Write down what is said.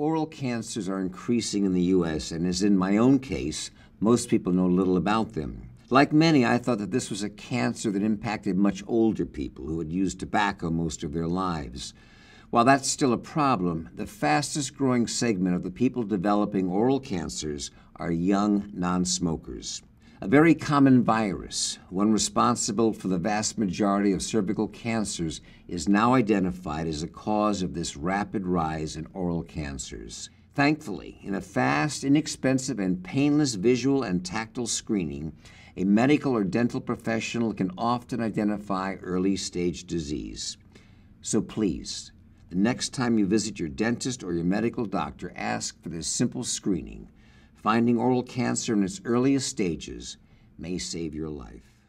Oral cancers are increasing in the U.S., and as in my own case, most people know little about them. Like many, I thought that this was a cancer that impacted much older people who had used tobacco most of their lives. While that's still a problem, the fastest growing segment of the people developing oral cancers are young non smokers. A very common virus, one responsible for the vast majority of cervical cancers, is now identified as a cause of this rapid rise in oral cancers. Thankfully, in a fast, inexpensive, and painless visual and tactile screening, a medical or dental professional can often identify early stage disease. So please, the next time you visit your dentist or your medical doctor, ask for this simple screening. Finding oral cancer in its earliest stages may save your life.